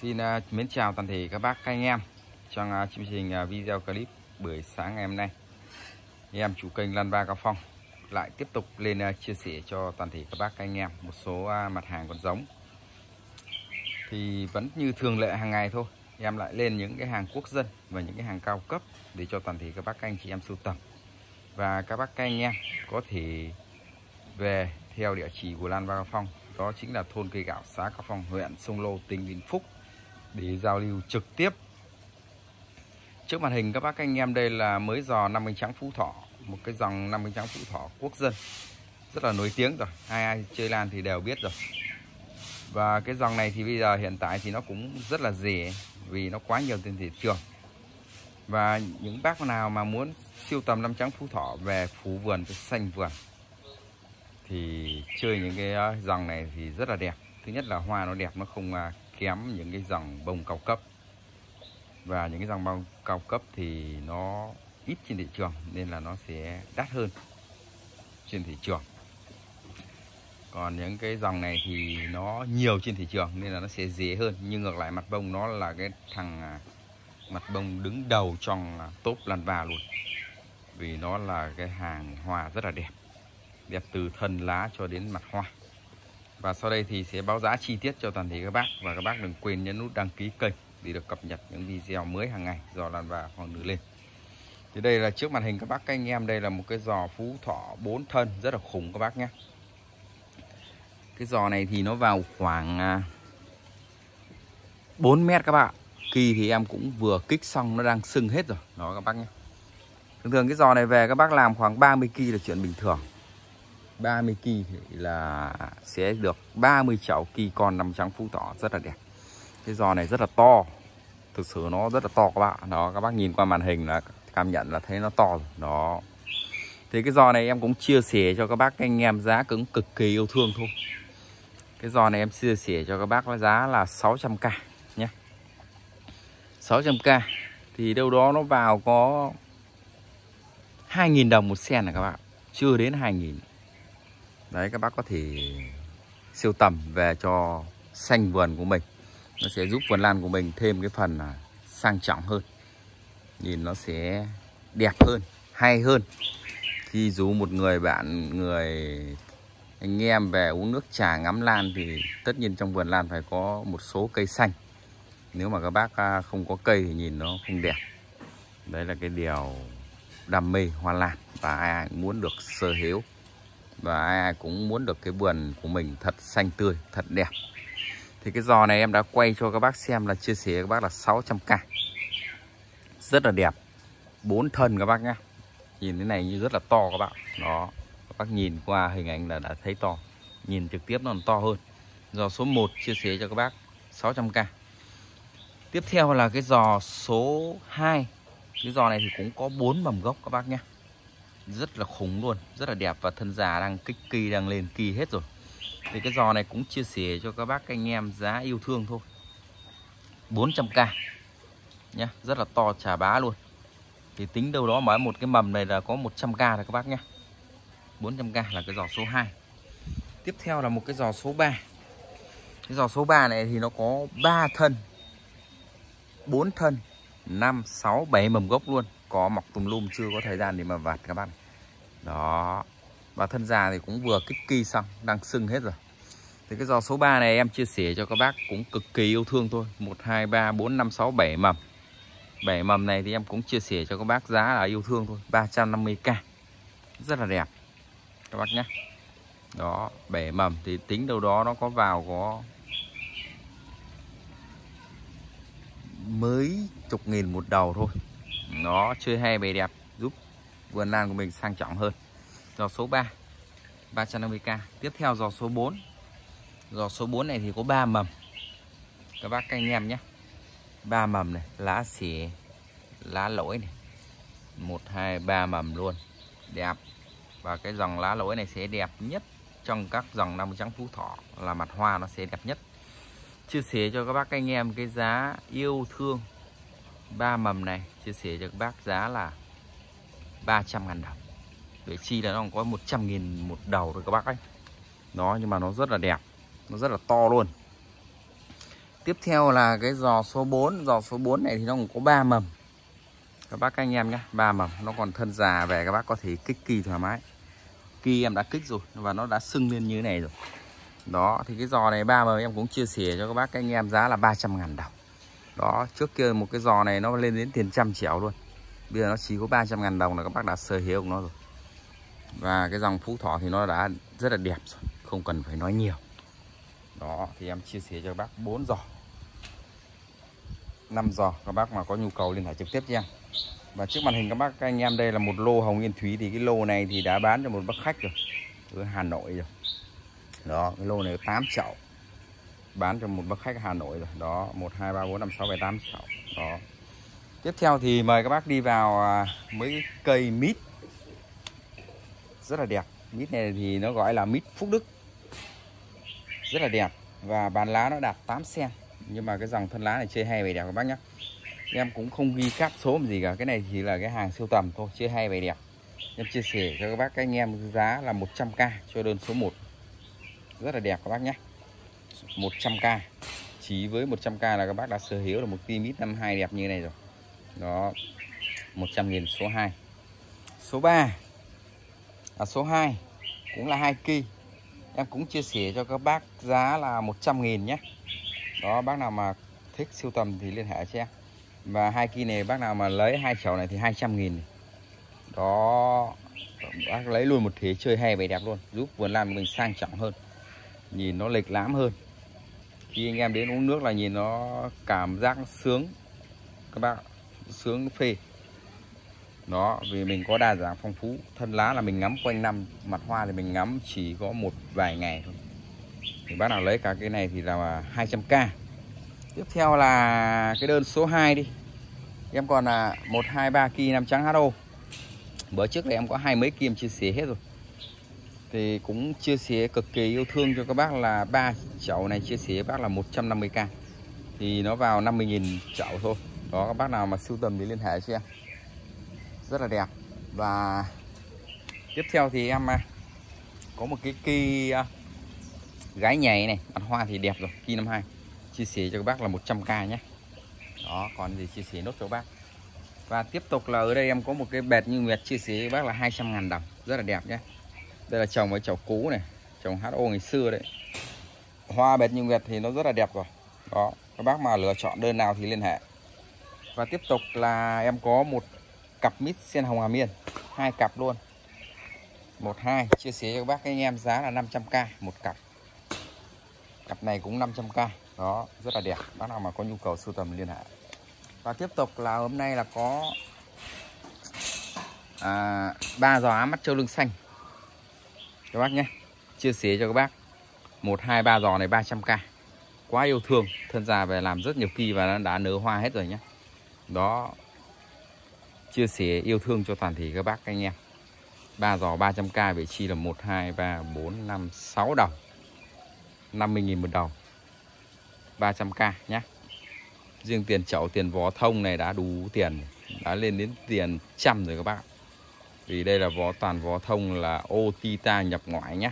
Xin uh, mến chào toàn thể các bác các anh em trong uh, chương trình uh, video clip buổi sáng ngày hôm nay. Em chủ kênh Lan Ba Cao Phong lại tiếp tục lên uh, chia sẻ cho toàn thể các bác các anh em một số uh, mặt hàng còn giống. Thì vẫn như thường lệ hàng ngày thôi, em lại lên những cái hàng quốc dân và những cái hàng cao cấp để cho toàn thể các bác các anh chị em sưu tầm. Và các bác các anh em có thể về theo địa chỉ của Lan Ba Cao Phong đó chính là thôn cây gạo xã Cao Phong huyện Sông Lô tỉnh Vĩnh Phúc để giao lưu trực tiếp. Trước màn hình, các bác anh em đây là mới giò 50 trắng Phú Thọ một cái dòng 50 trắng Phú Thọ quốc dân. Rất là nổi tiếng rồi, ai ai chơi lan thì đều biết rồi. Và cái dòng này thì bây giờ hiện tại thì nó cũng rất là rẻ, vì nó quá nhiều trên thị trường. Và những bác nào mà muốn siêu tầm năm trắng Phú Thọ về phú vườn cái xanh vườn, thì chơi những cái ờ, dòng này thì rất là đẹp. Thứ nhất là hoa nó đẹp, nó không à, kém những cái dòng bông cao cấp. Và những cái dòng bông cao cấp thì nó ít trên thị trường nên là nó sẽ đắt hơn trên thị trường. Còn những cái dòng này thì nó nhiều trên thị trường nên là nó sẽ dễ hơn. Nhưng ngược lại, mặt bông nó là cái thằng à, mặt bông đứng đầu trong à, top lan và luôn. Vì nó là cái hàng hoa rất là đẹp đẹp từ thân lá cho đến mặt hoa và sau đây thì sẽ báo giá chi tiết cho toàn thể các bác. Và các bác đừng quên nhấn nút đăng ký kênh để được cập nhật những video mới hàng ngày do lan và hoàng nữ lên. Thì đây là trước màn hình các bác. Các anh em, đây là một cái giò phú thọ 4 thân, rất là khủng các bác nhé. Cái giò này thì nó vào khoảng à, 4 mét các bạn kỳ thì em cũng vừa kích xong, nó đang sưng hết rồi. Đó các bác nhé. Thường thường cái giò này về các bác làm khoảng 30 kỳ là chuyện bình thường. 30 kỳ là sẽ được 30 chảo kỳ con năm trắng phú tỏ rất là đẹp. Cái giò này rất là to. Thực sự nó rất là to các bạn. Đó, các bác nhìn qua màn hình là cảm nhận là thấy nó to rồi. Đó. Thì cái giò này em cũng chia sẻ cho các bác, anh em giá cũng cực kỳ yêu thương thôi. Cái giò này em chia sẻ cho các bác với giá là 600k nhé. 600k thì đâu đó nó vào có 2.000 đồng một sen này các bạn. Chưa đến 2.000 đấy, các bác có thể siêu tầm về cho xanh vườn của mình. Nó sẽ giúp vườn lan của mình thêm cái phần à, sang trọng hơn. Nhìn nó sẽ đẹp hơn, hay hơn. Khi dù một người bạn, người anh em về uống nước trà ngắm lan thì tất nhiên trong vườn lan phải có một số cây xanh. Nếu mà các bác à, không có cây thì nhìn nó không đẹp. Đấy là cái điều đam mê hoa lan và ai cũng muốn được sở hữu và ai, ai cũng muốn được cái vườn của mình thật xanh tươi thật đẹp. Thì cái giò này em đã quay cho các bác xem là chia sẻ các bác là 600k rất là đẹp. Bốn thân các bác nhá. Nhìn thế này như rất là to các bạn đó. Các bác nhìn qua hình ảnh là đã thấy to. Nhìn trực tiếp nó còn to hơn. Giò số 1 chia sẻ cho các bác 600k tiếp theo là cái giò số 2 cái giò này thì cũng có bốn mầm gốc các bác nhé rất là khủng luôn, rất là đẹp và thân già đang kích kỳ, đang lên kỳ hết rồi. Thì cái giò này cũng chia sẻ cho các bác anh em giá yêu thương thôi. 400k nhé rất là to trà bá luôn. Thì tính đâu đó mới một cái mầm này là có 100k rồi các bác nhé 400k là cái giò số 2 tiếp theo là một cái giò số 3 cái giò số 3 này thì nó có 3 thân 4 thân 5 6 7 mầm gốc luôn. Có mọc tùm lum, chưa có thời gian để mà vặt các bạn đó. Và thân già thì cũng vừa kích kỳ xong, đang sưng hết rồi. Thì cái giò số 3 này em chia sẻ cho các bác cũng cực kỳ yêu thương thôi. 1 2 3 4 5 6 7 mầm. 7 mầm này thì em cũng chia sẻ cho các bác giá là yêu thương thôi. 350k rất là đẹp. Các bác nhé. Đó 7 mầm thì tính đâu đó nó có vào có mới chục nghìn một đầu thôi. Nó chơi hay bày đẹp vườn lan của mình sang trọng hơn. Giò số 3 350k tiếp theo giò số 4 giò số 4 này thì có 3 mầm. Các bác anh em nhé. 3 mầm này, lá xỉ lá lỗi này. Một, hai, ba mầm luôn. Đẹp. Và cái dòng lá lỗi này sẽ đẹp nhất trong các dòng năm trắng phú thọ là mặt hoa nó sẽ đẹp nhất. Chia sẻ cho các bác anh em cái giá yêu thương ba mầm này. Chia sẻ cho các bác giá là 300 ngàn đồng. Để chi là nó còn có 100 nghìn một đầu thôi các bác ấy. Đó, nhưng mà nó rất là đẹp. Nó rất là to luôn. Tiếp theo là cái giò số 4 giò số 4 này thì nó cũng có 3 mầm. Các bác các anh em nhé ba mầm. Nó còn thân già về các bác có thể kích kỳ thoải mái. Kỳ em đã kích rồi, và nó đã sưng lên như thế này rồi. Đó, thì cái giò này ba mầm em cũng chia sẻ cho các bác các anh em giá là 300 ngàn đồng. Đó, trước kia một cái giò này nó lên đến tiền trăm triệu luôn bây giờ nó chỉ có 300 ngàn đồng là các bác đã sở hữu của nó rồi. Và cái dòng phú thọ thì nó đã rất là đẹp rồi, không cần phải nói nhiều. Đó, thì em chia sẻ cho các bác 4 giò. 5 giò, các bác mà có nhu cầu liên hệ trực tiếp cho em và trước màn hình các bác, các anh em đây là một lô hồng yên thúy, thì cái lô này thì đã bán cho một bác khách rồi, ở Hà Nội rồi. Đó, cái lô này 8 chậu bán cho một bác khách Hà Nội rồi. Đó 1 2 3 4 5 6 7 8 chậu đó tiếp theo thì mời các bác đi vào à, mấy cây mít. Rất là đẹp. Mít này thì nó gọi là mít Phúc Đức. Rất là đẹp. Và bán lá nó đạt 8 cm nhưng mà cái dòng thân lá này chơi hay về đẹp các bác nhé. Em cũng không ghi cáp số gì cả. Cái này chỉ là cái hàng siêu tầm thôi. Chơi hay về đẹp. Em chia sẻ cho các bác, các anh em giá là 100k cho đơn số 1 rất là đẹp các bác nhé. 100k chỉ với 100k là các bác đã sở hữu được một cây mít năm 52 đẹp như này rồi đó 100.000 số 2 số 3 à, số 2 cũng là 2 kỳ em cũng chia sẻ cho các bác giá là 100.000 nhé. Đó bác nào mà thích sưu tầm thì liên hệ cho em. Và hai kỳ này bác nào mà lấy hai chậu này thì 200.000 đó bác lấy luôn một thế chơi hay về đẹp luôn. Giúp vườn lan mình sang trọng hơn. Nhìn nó lịch lãm hơn. Khi anh em đến uống nước là nhìn nó cảm giác nó sướng. Các bác sướng phê. Đó, vì mình có đa dạng phong phú. Thân lá là mình ngắm quanh năm, mặt hoa thì mình ngắm chỉ có một vài ngày thôi. Thì bác nào lấy cả cái này thì là 200k tiếp theo là cái đơn số 2 đi. Em còn là một, hai, ba kỳ năm trắng HO bữa trước là em có hai mấy kim chia sẻ hết rồi. Thì cũng chia sẻ cực kỳ yêu thương cho các bác là ba chậu này chia sẻ bác là 150k thì nó vào 50.000 chậu thôi đó, các bác nào mà sưu tầm thì liên hệ cho em. Rất là đẹp. Và tiếp theo thì em à, có một cái cây à, gái nhảy này ăn hoa thì đẹp rồi kỳ năm hai. Chia sẻ cho các bác là 100k nhé. Đó, còn gì chia sẻ nốt cho bác. Và tiếp tục là ở đây em có một cái bệt như Nguyệt chia sẻ với bác là 200 ngàn đồng. Rất là đẹp nhé. Đây là trồng với chậu cũ này trồng HO ngày xưa đấy. Hoa bệt như Nguyệt thì nó rất là đẹp rồi. Đó, các bác mà lựa chọn đơn nào thì liên hệ và tiếp tục là em có một cặp mít sen hồng hà miên. Hai cặp luôn. Một hai. Chia sẻ cho các bác anh em giá là 500k một cặp. Cặp này cũng 500k đó rất là đẹp. Bác nào mà có nhu cầu sưu tầm liên hệ. Và tiếp tục là hôm nay là có à, ba giò mắt trâu lưng xanh. Các bác nhé. Chia sẻ cho các bác. Một hai ba giò này 300k quá yêu thương. Thân già về làm rất nhiều kỳ và đã nở hoa hết rồi nhé đó. Chia sẻ yêu thương cho toàn thể các bác anh em. Ba giò 300k vị chi là 1 2 3 4 5 6 đồng. 50.000 một đồng. 300k nhé riêng tiền chậu, tiền vó thông này đã đủ tiền, đã lên đến tiền trăm rồi các bác. Vì đây là vó toàn vó thông là ô tita nhập ngoại nhé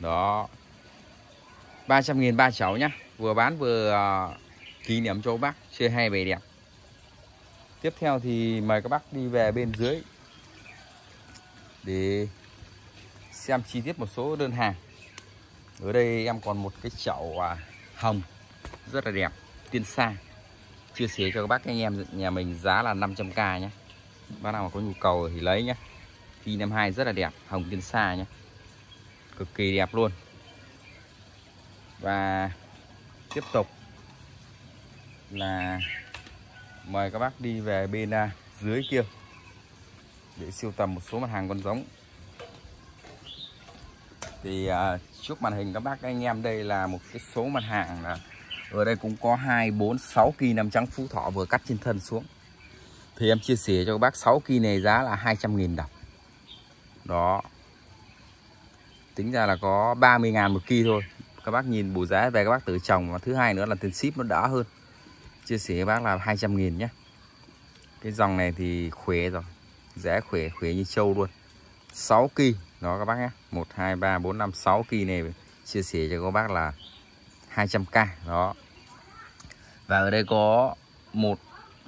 đó. 300.000 ba cháu nhá. Vừa bán vừa à, kỷ niệm cho bác, chơi hay về đẹp tiếp theo thì mời các bác đi về bên dưới để xem chi tiết một số đơn hàng. Ở đây em còn một cái chậu à, hồng rất là đẹp, tiên sa. Chia sẻ cho các bác anh em, nhà mình giá là 500k nhé. Bác nào mà có nhu cầu thì lấy nhé. Phi năm hai rất là đẹp, hồng tiên sa nhé. Cực kỳ đẹp luôn. Và tiếp tục là mời các bác đi về bên à, dưới kia. Để siêu tầm một số mặt hàng con giống. Thì à, trước màn hình các bác anh em đây là một cái số mặt hàng là ở đây cũng có hai bốn sáu kỳ nằm trắng phú thọ vừa cắt trên thân xuống. Thì em chia sẻ cho các bác 6 kỳ này giá là 200.000 đồng. Đó. Tính ra là có 30 ngàn một kỳ thôi. Các bác nhìn bù giá về các bác tự trồng. Và thứ hai nữa là tiền ship nó đỡ hơn chia sẻ với bác là 200 nghìn nhé. Cái dòng này thì khỏe rồi rẽ khỏe khỏe như trâu luôn. 6 kỳ, đó các bác nhé. 1 2 3 4 5 6 kỳ này chia sẻ cho các bác là 200k đó. Và ở đây có một,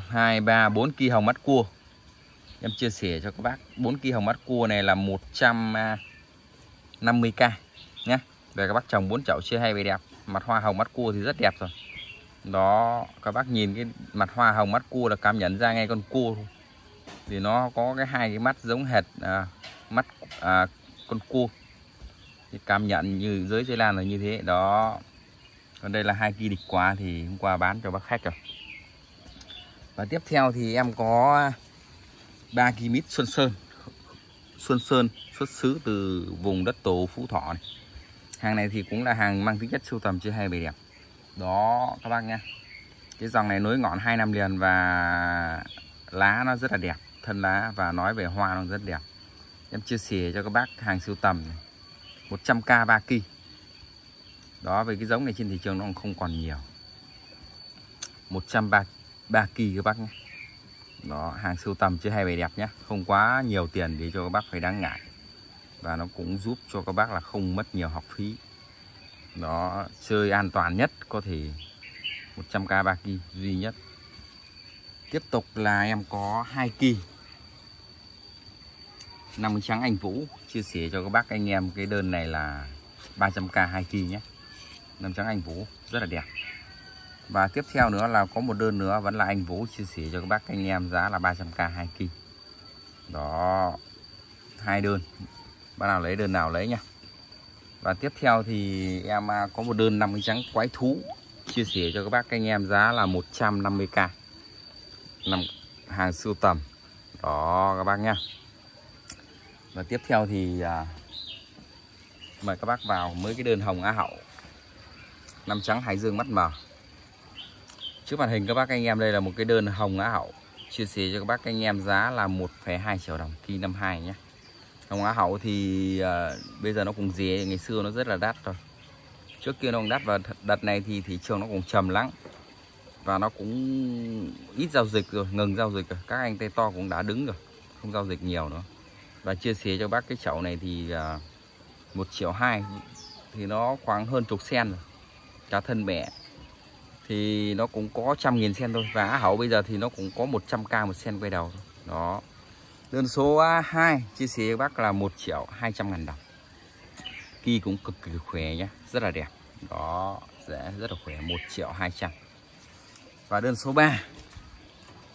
hai, ba, bốn kỳ hồng mắt cua. Em chia sẻ cho các bác 4 kỳ hồng mắt cua này là 150k nhé. Về các bác trồng 4 chậu chia hay về đẹp. Mặt hoa hồng mắt cua thì rất đẹp rồi đó các bác nhìn cái mặt hoa hồng mắt cua là cảm nhận ra ngay con cua thôi thì nó có cái hai cái mắt giống hệt à, mắt à, con cua. Thì cảm nhận như dưới dây lan là như thế. Đó. Còn đây là hai kỳ địch quá thì hôm qua bán cho bác khách rồi. Và tiếp theo thì em có ba kỳ mít xuân sơn. Xuân sơn xuất xứ từ vùng đất tổ phú thọ này. Hàng này thì cũng là hàng mang tính chất sưu tầm chưa hay bề đẹp đó, các bác nhé. Cái dòng này nối ngọn hai năm liền và lá nó rất là đẹp, thân lá và nói về hoa nó rất đẹp. Em chia sẻ cho các bác hàng siêu tầm này 100k 3 kỳ. Đó, về cái giống này trên thị trường nó không còn nhiều. 130 3 kỳ các bác nhé. Đó, hàng siêu tầm chứ hay về đẹp nhé. Không quá nhiều tiền để cho các bác phải đáng ngại. Và nó cũng giúp cho các bác là không mất nhiều học phí đó, chơi an toàn nhất có thể 100k 3 kỳ duy nhất. Tiếp tục là em có hai kỳ năm trắng anh Vũ, chia sẻ cho các bác anh em cái đơn này là 300k 2 kỳ nhé. năm trắng anh Vũ, rất là đẹp. Và tiếp theo nữa là có một đơn nữa vẫn là anh Vũ chia sẻ cho các bác anh em giá là 300k 2 kỳ đó, hai đơn. Bác nào lấy đơn nào lấy nhá và tiếp theo thì em à, có một đơn năm cái trắng quái thú. Chia sẻ cho các bác anh em giá là 150k năm hàng sưu tầm. Đó các bác nhá. Và tiếp theo thì à, mời các bác vào mới cái đơn hồng á hậu. Năm trắng hải dương mắt mờ. Trước màn hình các bác anh em đây là một cái đơn hồng á hậu. Chia sẻ cho các bác anh em giá là 1,2 triệu đồng kỳ 52 nhé hồng á hậu thì à, bây giờ nó cũng dễ ngày xưa nó rất là đắt rồi. Trước kia nó cũng đắt và đợt này thì thị trường nó cũng trầm lắng và nó cũng ít giao dịch rồi ngừng giao dịch rồi. Các anh tay to cũng đã đứng rồi không giao dịch nhiều nữa. Và chia sẻ cho bác cái chậu này thì ờ, một triệu hai thì nó khoảng hơn chục sen rồi. Cá thân mẹ. Thì nó cũng có trăm nghìn sen thôi. Và á hậu bây giờ thì nó cũng có 100k một sen quay đầu thôi. đó đơn số 2 chia sẻ với bác là 1 triệu 200 ngàn đồng. Kỳ cũng cực kỳ khỏe nhé rất là đẹp. Đó rẻ rất là khỏe 1 triệu 200 và đơn số 3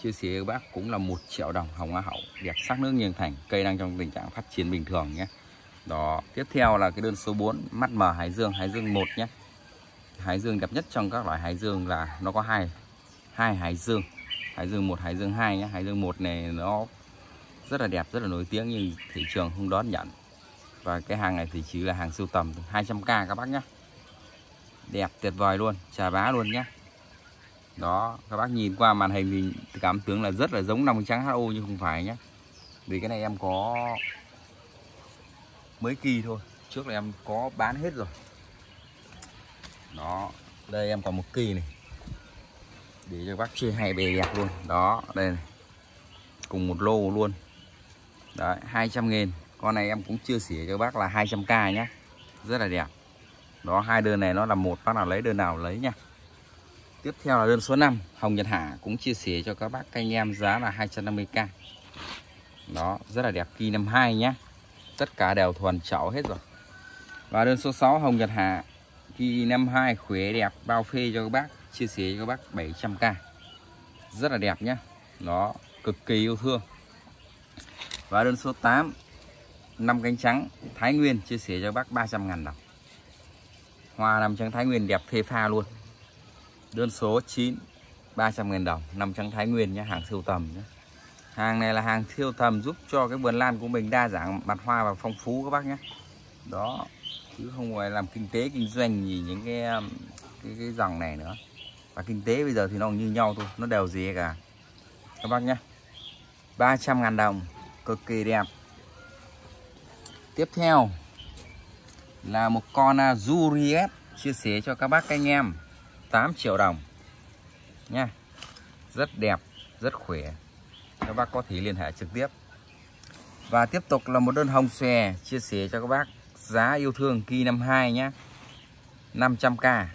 chia sẻ với bác cũng là 1 triệu đồng. Hồng á hậu, đẹp sắc nước nghiêng thành, cây đang trong tình trạng phát triển bình thường nhé đó, tiếp theo là cái đơn số 4 mắt mờ hải dương hải dương 1 nhé hải dương đẹp nhất trong các loại hải dương là nó có hai hai hải dương. Hải dương 1 hải dương 2 nhé hải dương 1 này nó rất là đẹp, rất là nổi tiếng nhưng thị trường không đón nhận và cái hàng này thì chỉ là hàng sưu tầm 200k các bác nhé. Đẹp tuyệt vời luôn, trà bá luôn nhé. Đó, các bác nhìn qua màn hình thì cảm tưởng là rất là giống nòng trắng HO nhưng không phải nhé. Vì cái này em có mấy kỳ thôi, trước là em có bán hết rồi. Đó, đây em còn một kỳ này. Để cho bác chia hai bề đẹp luôn. Đó, đây này. cùng một lô luôn đấy 200 nghìn. Con này em cũng chia sẻ cho bác là 200k nhé rất là đẹp. Đó, hai đơn này nó là một, bác nào lấy đơn nào lấy nha tiếp theo là đơn số 5 Hồng Nhật Hà cũng chia sẻ cho các bác các anh em giá là 250k đó, rất là đẹp. Kỳ 52 nhé tất cả đều thuần chảo hết rồi. Và đơn số 6 Hồng Nhật Hà. Kỳ 52 khỏe đẹp, bao phê cho các bác, chia sẻ cho các bác 700k rất là đẹp nhé đó, cực kỳ yêu thương và đơn số 8 năm cánh trắng Thái Nguyên chia sẻ cho bác 300 ngàn đồng. Hoa năm trắng Thái Nguyên đẹp phê pha luôn. Đơn số 9 300 ngàn đồng năm trắng Thái Nguyên nhé hàng siêu tầm nhé Hàng này là hàng siêu tầm giúp cho cái vườn lan của mình đa dạng mặt hoa và phong phú các bác nhé Đó chứ không phải làm kinh tế kinh doanh gì những cái um, cái, cái dòng này nữa. Và kinh tế bây giờ thì nó như nhau thôi nó đều gì cả. Các bác nhé 300 ngàn đồng cực kỳ đẹp. Tiếp theo là một con à, Juliet chia sẻ cho các bác anh em. 8 triệu đồng. Nha, rất đẹp, rất khỏe. Các bác có thể liên hệ trực tiếp. Và tiếp tục là một đơn hồng xòe chia sẻ cho các bác giá yêu thương kỳ 52 nhé 500k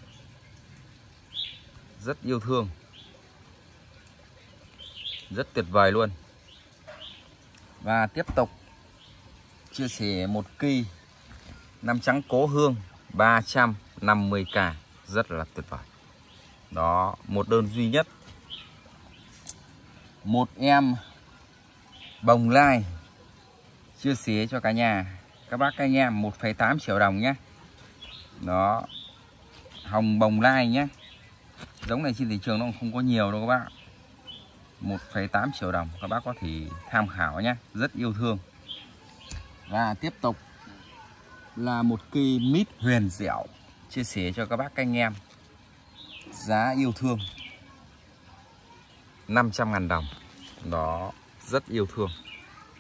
rất yêu thương. Rất tuyệt vời luôn và tiếp tục chia sẻ một kỳ năm trắng cố hương 350k rất là tuyệt vời. Đó một đơn duy nhất. Một em bồng lai chia sẻ cho cả nhà. Các bác các anh em 1,8 triệu đồng nhé. Đó hồng bồng lai nhé. Giống này trên thị trường nó không có nhiều đâu các bác. 1,8 triệu đồng. Các bác có thể tham khảo nhé. Rất yêu thương. Và tiếp tục là một cây mít huyền dẻo chia sẻ cho các bác các anh em. Giá yêu thương 500.000 đồng. Đó rất yêu thương.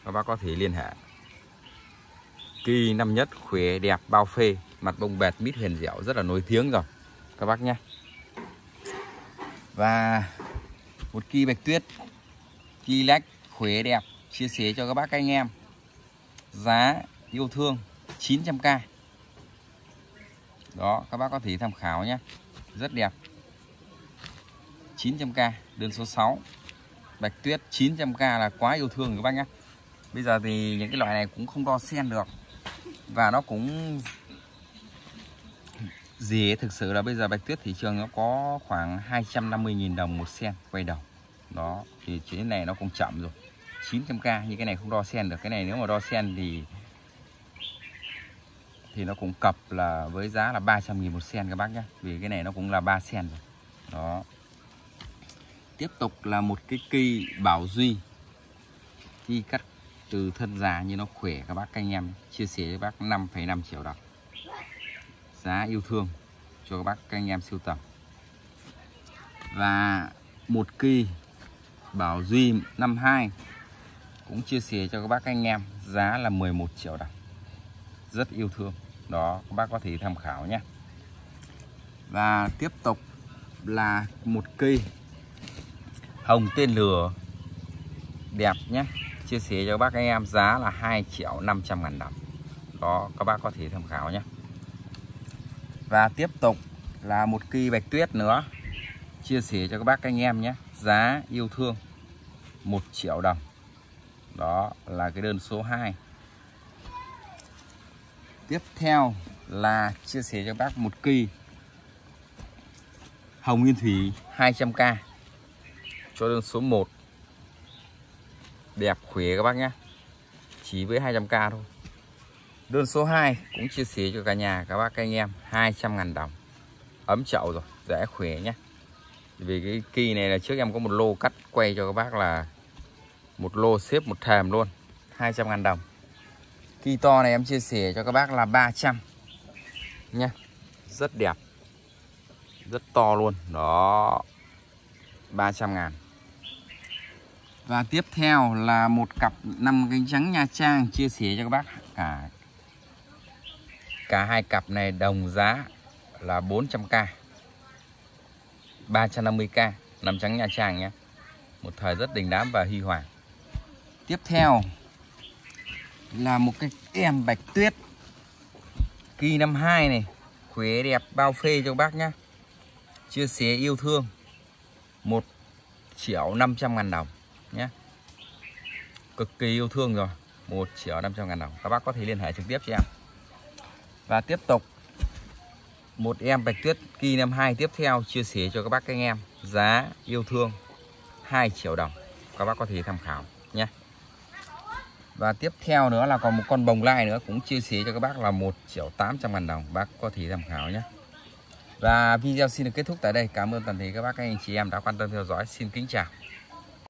Các bác có thể liên hệ. Kỳ năm nhất khỏe đẹp bao phê mặt bông bẹt mít huyền dẻo rất là nổi tiếng rồi. Các bác nhé. Và một kỳ bạch tuyết, kỳ lách khỏe đẹp. Chia sẻ cho các bác các anh em. Giá yêu thương 900k đó, các bác có thể tham khảo nhé. Rất đẹp. 900k đơn số 6 bạch tuyết 900k là quá yêu thương các bác nhé. Bây giờ thì những cái loại này cũng không đo sen được. Và nó cũng dễ thực sự là bây giờ bạch tuyết thị trường nó có khoảng 250.000 đồng một sen quay đầu. Đó thì chuyến này nó cũng chậm rồi. 900k như cái này không đo sen được. Cái này nếu mà đo sen thì thì nó cũng cập là với giá là 300.000 một sen các bác nhé. Vì cái này nó cũng là 3 sen rồi. Đó. Tiếp tục là một cái cây bảo duy. Khi cắt từ thân già như nó khỏe các bác các anh em chia sẻ với bác 5,5 triệu đồng giá yêu thương cho các bác, các anh em sưu tầm. Và một cây bảo duy 52 cũng chia sẻ cho các bác, các anh em, giá là 11 triệu đồng. Rất yêu thương. Đó, các bác có thể tham khảo nhé. Và tiếp tục là một cây hồng tên lửa đẹp nhé. Chia sẻ cho các bác, các anh em, giá là 2 triệu 500 ngàn đồng. Đó, các bác có thể tham khảo nhé và tiếp tục là một cây bạch tuyết nữa. Chia sẻ cho các bác anh em nhé. Giá yêu thương 1 triệu đồng. Đó là cái đơn số 2 tiếp theo là chia sẻ cho các bác một kỳ. Hồng nguyên thủy 200k cho đơn số 1 đẹp khỏe các bác nhé. Chỉ với 200k thôi đơn số 2 cũng chia sẻ cho cả nhà các bác các anh em 200.000 đồng. Ấm chậu rồi dễ khỏe nhé. Vì cái kỳ này là trước em có một lô cắt quay cho các bác là một lô xếp một thềm luôn 200.000 đồng. Kỳ to này em chia sẻ cho các bác là 300 Nhé. Rất đẹp, Rất to luôn. Đó 300 ngàn. Và tiếp theo là một cặp 5 cánh trắng Nha Trang, Chia sẻ cho các bác cả Cả hai cặp này đồng giá là 400k 350k nằm trắng Nha Trang nhé. Một thời rất đình đám và huy hoàng. Tiếp theo là một cái em bạch tuyết. Kỳ năm hai này khỏe đẹp bao phê cho bác nhá. Chia sẻ yêu thương. 1 triệu 500 ngàn đồng nhé cực kỳ yêu thương rồi. 1 triệu 500 ngàn đồng. Các bác có thể liên hệ trực tiếp cho em và tiếp tục, một em bạch tuyết kỳ năm hai tiếp theo chia sẻ cho các bác các anh em giá yêu thương 2 triệu đồng. Các bác có thể tham khảo nhé. Và tiếp theo nữa là còn một con bồng lai nữa cũng chia sẻ cho các bác là 1 triệu 800 ngàn đồng. Bác có thể tham khảo nhé. Và video xin được kết thúc tại đây. Cảm ơn toàn thể các bác, các anh chị em đã quan tâm theo dõi. Xin kính chào.